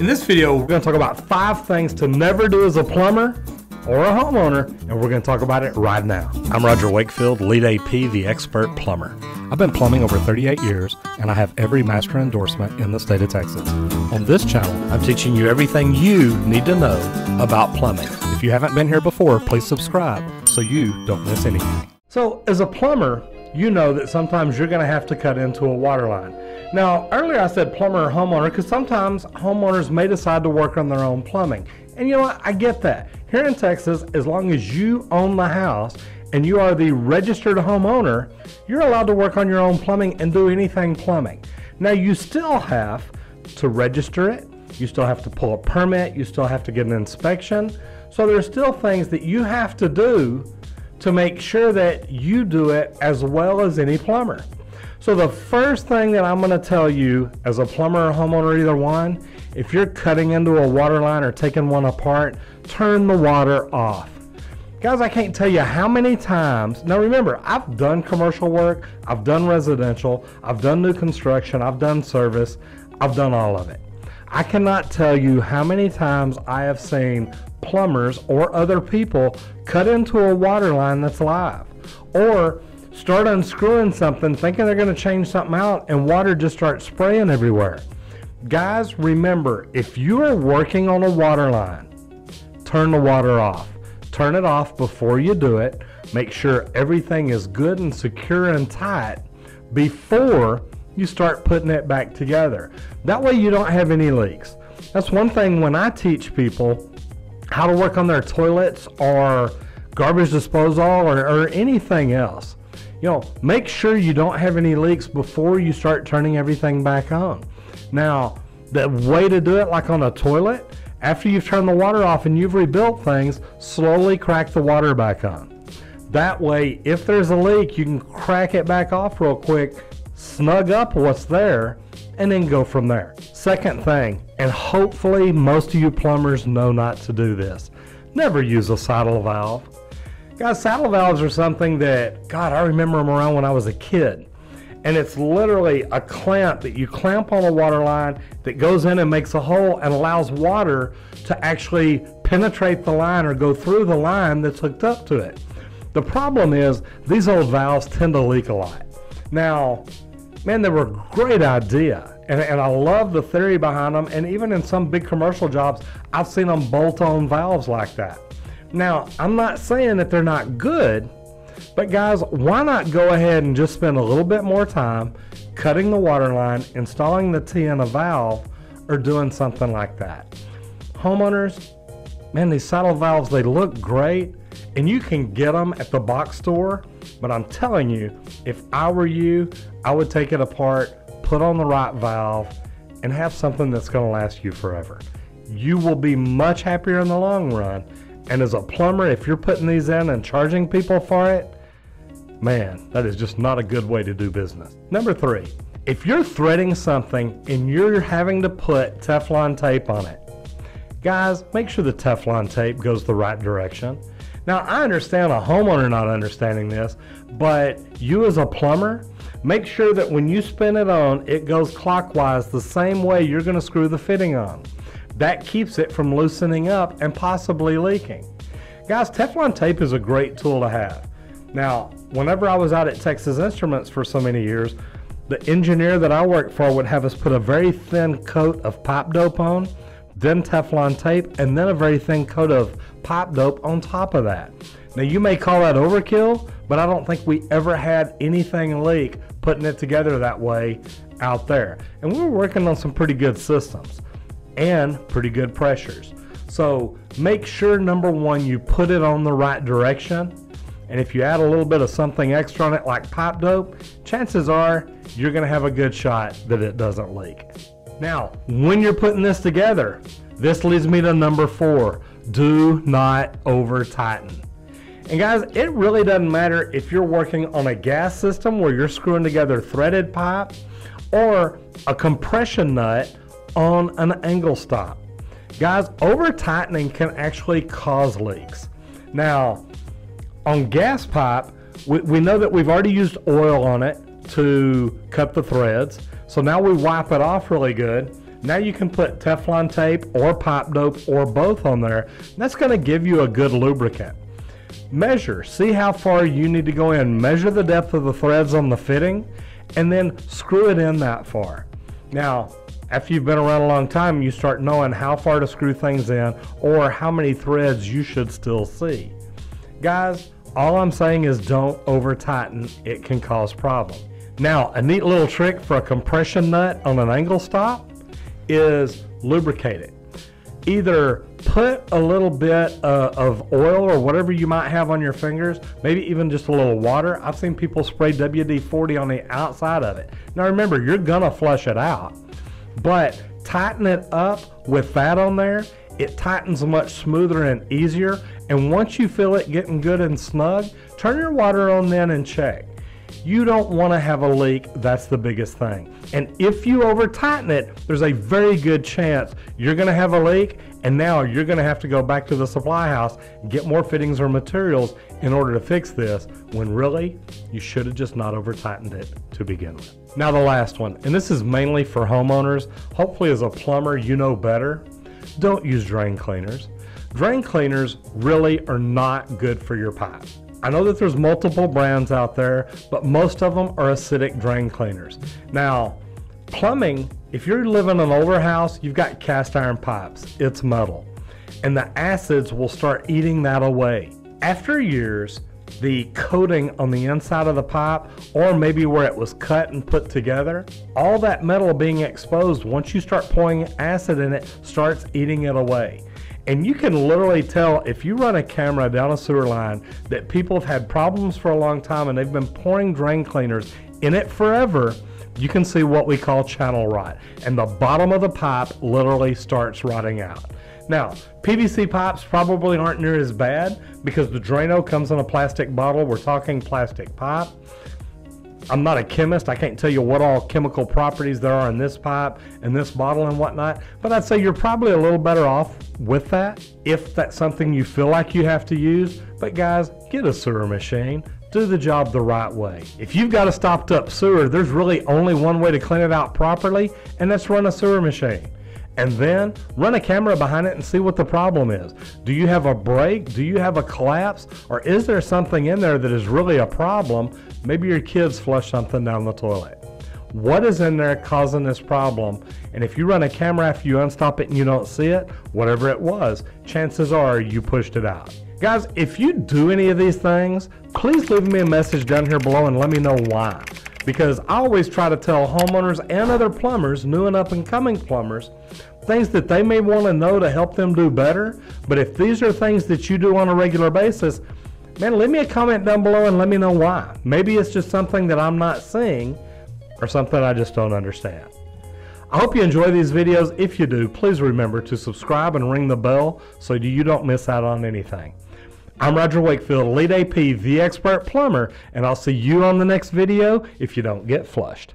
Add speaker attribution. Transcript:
Speaker 1: In this video, we're going to talk about five things to never do as a plumber or a homeowner, and we're going to talk about it right now. I'm Roger Wakefield, LEED AP, the expert plumber. I've been plumbing over 38 years, and I have every master endorsement in the state of Texas. On this channel, I'm teaching you everything you need to know about plumbing. If you haven't been here before, please subscribe so you don't miss anything. So, as a plumber, you know that sometimes you're going to have to cut into a water line. Now, earlier I said plumber or homeowner because sometimes homeowners may decide to work on their own plumbing. And you know what? I get that. Here in Texas, as long as you own the house and you are the registered homeowner, you're allowed to work on your own plumbing and do anything plumbing. Now, you still have to register it, you still have to pull a permit, you still have to get an inspection. So, there's still things that you have to do to make sure that you do it as well as any plumber. So the first thing that I'm going to tell you as a plumber or homeowner, either one, if you're cutting into a water line or taking one apart, turn the water off. Guys, I can't tell you how many times. Now remember, I've done commercial work, I've done residential, I've done new construction, I've done service, I've done all of it. I cannot tell you how many times I have seen plumbers or other people cut into a water line that's live or start unscrewing something thinking they're going to change something out and water just starts spraying everywhere. Guys, remember if you are working on a water line, turn the water off. Turn it off before you do it. Make sure everything is good and secure and tight before you start putting it back together. That way you don't have any leaks. That's one thing when I teach people how to work on their toilets or garbage disposal or, or anything else. You know, make sure you don't have any leaks before you start turning everything back on. Now, the way to do it, like on a toilet, after you've turned the water off and you've rebuilt things, slowly crack the water back on. That way, if there's a leak, you can crack it back off real quick, snug up what's there, and then go from there. Second thing, and hopefully most of you plumbers know not to do this, never use a saddle valve. Guys, saddle valves are something that, God, I remember them around when I was a kid. And it's literally a clamp that you clamp on a water line that goes in and makes a hole and allows water to actually penetrate the line or go through the line that's hooked up to it. The problem is these old valves tend to leak a lot. Now, man, they were a great idea. And, and I love the theory behind them. And even in some big commercial jobs, I've seen them bolt on valves like that. Now, I'm not saying that they're not good, but guys, why not go ahead and just spend a little bit more time cutting the water line, installing the T in a valve, or doing something like that? Homeowners, man, these saddle valves, they look great, and you can get them at the box store. But I'm telling you, if I were you, I would take it apart, put on the right valve, and have something that's going to last you forever. You will be much happier in the long run. And as a plumber, if you're putting these in and charging people for it, man, that is just not a good way to do business. Number three, if you're threading something and you're having to put Teflon tape on it, guys, make sure the Teflon tape goes the right direction. Now, I understand a homeowner not understanding this, but you as a plumber, make sure that when you spin it on, it goes clockwise the same way you're going to screw the fitting on. That keeps it from loosening up and possibly leaking. Guys, Teflon tape is a great tool to have. Now, whenever I was out at Texas Instruments for so many years, the engineer that I worked for would have us put a very thin coat of pipe dope on, then Teflon tape, and then a very thin coat of pipe dope on top of that. Now, you may call that overkill, but I don't think we ever had anything leak putting it together that way out there. And we were working on some pretty good systems and pretty good pressures. So make sure number one, you put it on the right direction. And if you add a little bit of something extra on it like pipe dope, chances are you're going to have a good shot that it doesn't leak. Now, when you're putting this together, this leads me to number four do not over tighten. And guys, it really doesn't matter if you're working on a gas system where you're screwing together threaded pipe or a compression nut on an angle stop. Guys, over tightening can actually cause leaks. Now, on gas pipe, we, we know that we've already used oil on it to cut the threads. So now we wipe it off really good. Now you can put Teflon tape or pipe dope or both on there. That's going to give you a good lubricant. Measure, see how far you need to go in, measure the depth of the threads on the fitting, and then screw it in that far. Now, after you've been around a long time, you start knowing how far to screw things in or how many threads you should still see. Guys, all I'm saying is don't over tighten, it can cause problems. Now, a neat little trick for a compression nut on an angle stop is lubricate it. Either put a little bit uh, of oil or whatever you might have on your fingers, maybe even just a little water. I've seen people spray WD 40 on the outside of it. Now remember, you're gonna flush it out, but tighten it up with that on there. It tightens much smoother and easier. And once you feel it getting good and snug, turn your water on then and check. You don't want to have a leak. That's the biggest thing. And if you over tighten it, there's a very good chance you're going to have a leak. And now you're going to have to go back to the supply house, get more fittings or materials in order to fix this, when really you should have just not over tightened it to begin with. Now, the last one, and this is mainly for homeowners. Hopefully, as a plumber, you know better. Don't use drain cleaners. Drain cleaners really are not good for your pipe. I know that there's multiple brands out there, but most of them are acidic drain cleaners. Now, plumbing, if you're living in an older house, you've got cast iron pipes, it's metal, and the acids will start eating that away. After years, the coating on the inside of the pipe, or maybe where it was cut and put together, all that metal being exposed, once you start pouring acid in it, starts eating it away. And you can literally tell if you run a camera down a sewer line that people have had problems for a long time and they've been pouring drain cleaners in it forever. You can see what we call channel rot, and the bottom of the pipe literally starts rotting out. Now, PVC pipes probably aren't near as bad because the Drano comes in a plastic bottle. We're talking plastic pipe. I'm not a chemist. I can't tell you what all chemical properties there are in this pipe and this bottle and whatnot. But I'd say you're probably a little better off with that if that's something you feel like you have to use. But guys, get a sewer machine. Do the job the right way. If you've got a stopped up sewer, there's really only one way to clean it out properly, and that's run a sewer machine and then run a camera behind it and see what the problem is. Do you have a break? Do you have a collapse? Or is there something in there that is really a problem? Maybe your kids flush something down the toilet. What is in there causing this problem? And if you run a camera after you unstop it and you don't see it, whatever it was, chances are you pushed it out. Guys, if you do any of these things, please leave me a message down here below and let me know why. Because I always try to tell homeowners and other plumbers, new and up and coming plumbers, things that they may want to know to help them do better. But if these are things that you do on a regular basis, man, leave me a comment down below and let me know why. Maybe it's just something that I'm not seeing or something I just don't understand. I hope you enjoy these videos. If you do, please remember to subscribe and ring the bell so you don't miss out on anything. I'm Roger Wakefield, LEED AP, the expert plumber, and I'll see you on the next video if you don't get flushed.